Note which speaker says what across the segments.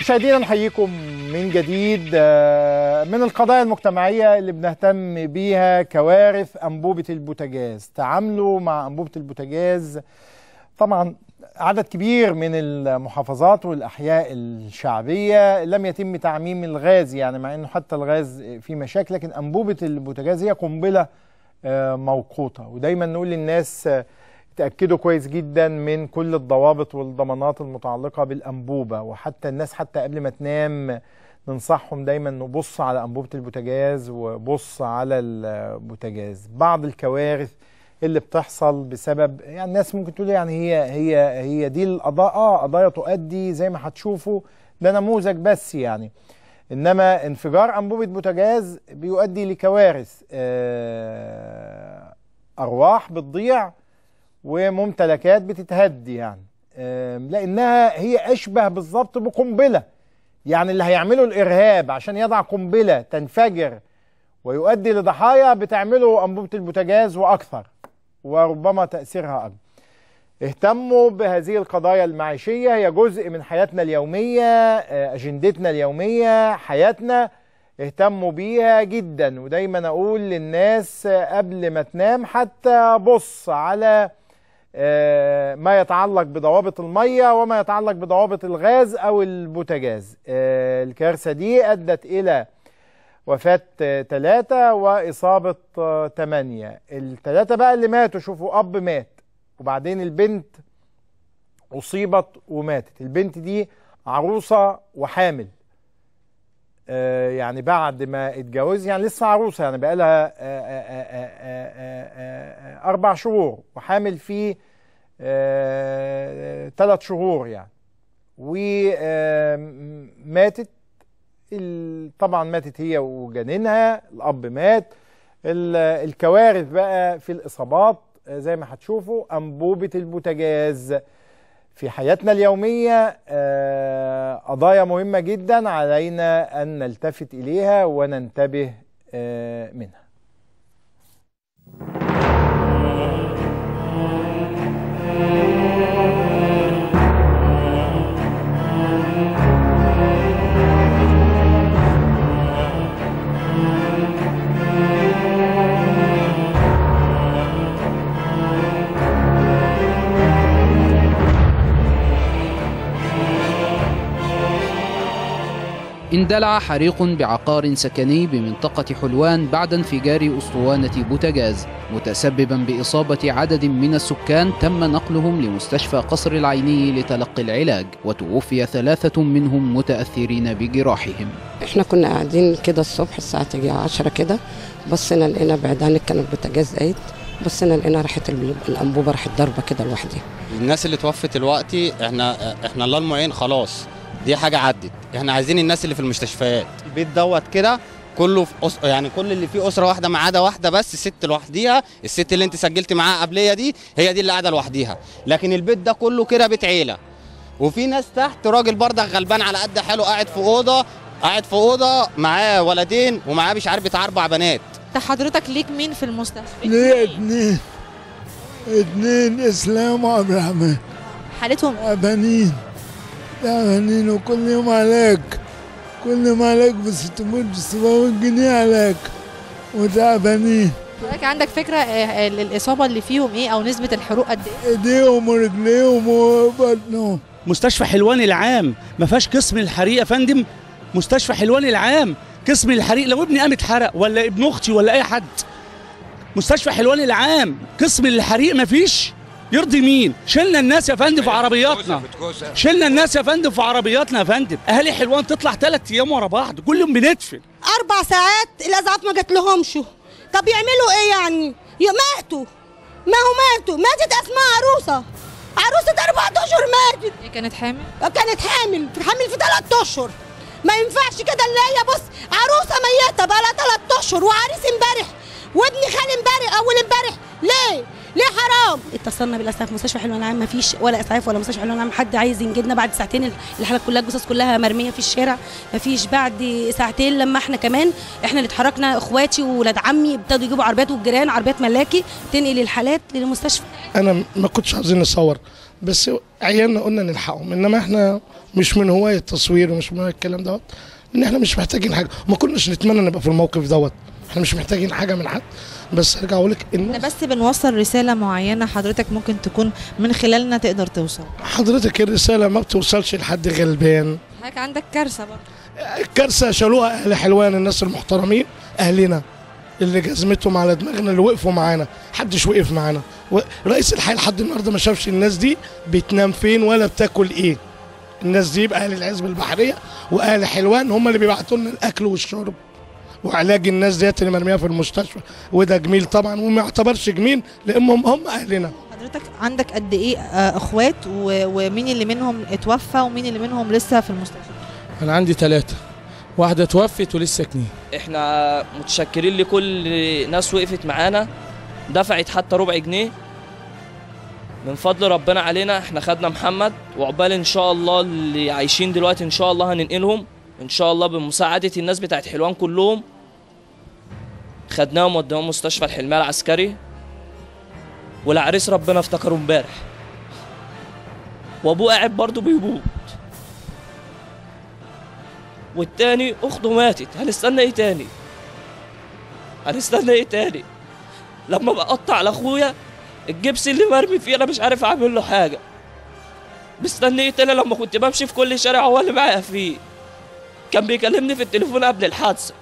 Speaker 1: مشاهدينا نحييكم من جديد من القضايا المجتمعية اللي بنهتم بيها كوارث أنبوبة البوتاجاز. تعاملوا مع أنبوبة البوتاجاز. طبعا عدد كبير من المحافظات والأحياء الشعبية لم يتم تعميم الغاز يعني مع أنه حتى الغاز فيه مشاكل لكن أنبوبة البوتاجاز هي قنبلة موقوتة. ودايما نقول للناس تأكدوا كويس جدا من كل الضوابط والضمانات المتعلقة بالأنبوبة وحتى الناس حتى قبل ما تنام ننصحهم دايما نبص على أنبوبة البوتاجاز وبص على البوتاجاز. بعض الكوارث اللي بتحصل بسبب يعني الناس ممكن تقول يعني هي هي هي دي القضاء آه قضايا تؤدي زي ما هتشوفوا ده نموذج بس يعني. إنما انفجار أنبوبة بوتاجاز بيؤدي لكوارث آه أرواح بتضيع وممتلكات بتتهد يعني. لأنها هي أشبه بالظبط بقنبلة. يعني اللي هيعملوا الإرهاب عشان يضع قنبلة تنفجر ويؤدي لضحايا بتعمله أنبوبة البوتاجاز وأكثر وربما تأثيرها اكبر اهتموا بهذه القضايا المعيشية. هي جزء من حياتنا اليومية أجندتنا اليومية حياتنا. اهتموا بيها جدا. ودايما أقول للناس قبل ما تنام حتى بص على ما يتعلق بضوابط الميه وما يتعلق بضوابط الغاز أو البوتاجاز الكارثه دي ادت إلى وفاه ثلاثة واصابه ثمانيه الثلاثه بقى اللي ماتوا شوفوا اب مات وبعدين البنت اصيبت وماتت البنت دي عروسه وحامل يعني بعد ما اتجوز يعني لسه عروسه يعني بقى لها أربع شهور وحامل في ثلاث شهور يعني. وماتت طبعا ماتت هي وجنينها. الأب مات. الكوارث بقى في الإصابات زي ما هتشوفوا أنبوبة البوتاجاز. في حياتنا اليومية قضايا مهمة جدا علينا أن نلتفت إليها وننتبه منها.
Speaker 2: اندلع حريق بعقار سكني بمنطقة حلوان بعد انفجار أسطوانة بوتاجاز متسببا بإصابة عدد من السكان تم نقلهم لمستشفى قصر العيني لتلقي العلاج وتوفي ثلاثة منهم متأثرين بجراحهم.
Speaker 3: إحنا كنا قاعدين كده الصبح الساعة تجي 10 كده بصينا لقينا بعيد عنك كان البوتاجاز قايد بصينا لقينا راحت الأنبوبة راحت ضربة كده لوحدها
Speaker 4: الناس اللي توفت دلوقتي إحنا إحنا الله المعين خلاص. دي حاجة عدت. إحنا عايزين الناس اللي في المستشفيات. البيت دوت كده كله في أس... يعني كل اللي فيه أسرة واحدة ما عدا واحدة بس ست لوحديها الست اللي انت سجلت معاها قبلية دي هي دي اللي قاعدة لوحديها. لكن البيت ده كله كده بيت عيلة. وفي ناس تحت راجل برضه غلبان على قد حاله قاعد في أوضة قاعد في أوضة معاه ولدين ومعاه مش عارف بتاع أربع بنات.
Speaker 5: حضرتك ليك مين في المستشفى؟
Speaker 6: ليه اتنين اتنين اسلام وعبد الرحمن
Speaker 5: حالتهم؟
Speaker 6: تعبانين تعبانين وكل يوم علاج كل يوم علاج ب 600 700 جنيه علاج وتعبانين
Speaker 5: حضرتك عندك فكرة الاصابه اللي فيهم إيه؟ أو نسبة الحروق قد إيه؟
Speaker 6: إيديهم ورجليهم وبطنهم
Speaker 7: مستشفى حلوان العام. ما فيهاش قسم الحريق يا فندم. مستشفى حلوان العام. قسم الحريق. لو ابني قام اتحرق ولا ابن أختي ولا أي حد. مستشفى حلوان العام. قسم الحريق ما فيش. يرضي مين؟ شلنا الناس يا فندم في عربياتنا. شلنا الناس يا فندم في عربياتنا يا فندم. أهالي حلوان تطلع ثلاث أيام ورا بعض كل يوم بندفن.
Speaker 8: أربع ساعات الاسعاف ما جات لهمش. طب يعملوا إيه يعني؟ ماتوا. ما هو ماتوا. ماتت أسماء عروسة. عروسة أربع أشهر ماتت.
Speaker 5: هي كانت حامل؟
Speaker 8: كانت حامل. حامل في ثلاث أشهر. ما ينفعش كده. اللي هي بص عروسة ميتة بقى لها ثلاث أشهر. وعريس امبارح. وابن خالي امبارح أول امبارح. ليه؟ ليه حرام؟
Speaker 9: اتصلنا بالأسعاف مستشفى حلوان العام ما فيش ولا أسعاف ولا مستشفى حلوان العام حد عايز ينجدنا بعد ساعتين الحالات كلها الجثث كلها مرمية في الشارع ما فيش بعد ساعتين لما إحنا كمان إحنا اللي اتحركنا اخواتي وولاد عمي ابتدوا يجيبوا عربيات والجيران عربيات ملاكي تنقل الحالات للمستشفى
Speaker 10: أنا ما كنتش عاوزين نصور بس عيالنا قلنا نلحقهم إنما إحنا مش من هواية التصوير ومش من هواية الكلام دوت إن إحنا مش محتاجين حاجة ما كناش نتمنى نبقى في الموقف دوت إحنا مش محتاجين حاجة من حد بس ارجع أقول لك إن
Speaker 5: إحنا بس بنوصل رسالة معينة حضرتك ممكن تكون من خلالنا تقدر توصل.
Speaker 10: حضرتك الرسالة ما بتوصلش لحد غلبان.
Speaker 5: حضرتك عندك كارثة برضه.
Speaker 10: الكارثه شالوها أهل حلوان الناس المحترمين أهلنا اللي جزمتهم على دماغنا اللي وقفوا معانا محدش وقف معانا. رئيس الحي لحد النهارده ما شافش الناس دي بتنام فين ولا بتاكل إيه. الناس دي يبقى أهل العزب البحريه وأهل حلوان هم اللي بيبعتوا لنا الأكل والشرب. وعلاج الناس ديت اللي مرميه في المستشفى. وده جميل طبعا وما يعتبرش جميل لأنهم هم أهلنا.
Speaker 5: حضرتك عندك قد إيه آه، إخوات؟ ومين اللي منهم اتوفى ومين اللي منهم لسه في المستشفى؟
Speaker 11: أنا عندي ثلاثة واحدة توفت ولسه اتنين
Speaker 12: إحنا متشكرين لكل ناس وقفت معانا. دفعت حتى ربع جنيه. من فضل ربنا علينا إحنا خدنا محمد. وعقبال إن شاء الله اللي عايشين دلوقتي إن شاء الله هننقلهم. إن شاء الله بمساعدة الناس بتاعت حلوان كلهم. خدناهم وديناهم مستشفى الحلمية العسكري. والعريس ربنا افتكره امبارح. وأبوه قاعد برضه بيموت. والتاني أخته ماتت. هنستنى إيه تاني؟ هنستنى إيه تاني؟ لما بقطع على اخويا الجبس اللي مرمي فيه أنا مش عارف أعمل له حاجة. مستني إيه تاني لما كنت بمشي في كل شارع هو اللي معايا فيه. كان بيكلمني في التليفون قبل الحادثة.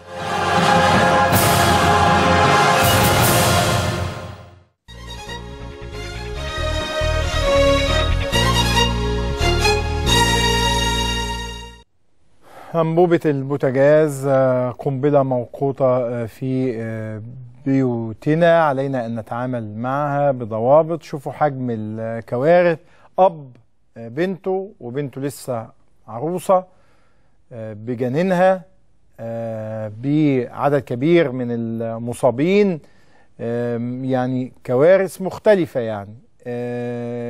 Speaker 1: أنبوبة البوتاجاز آه، قنبلة موقوتة آه، في آه، بيوتنا. علينا أن نتعامل معها بضوابط. شوفوا حجم الكوارث. أب بنته وبنته لسه عروسة. بجنينها آه، بعدد كبير من المصابين يعني كوارث مختلفة يعني. آه،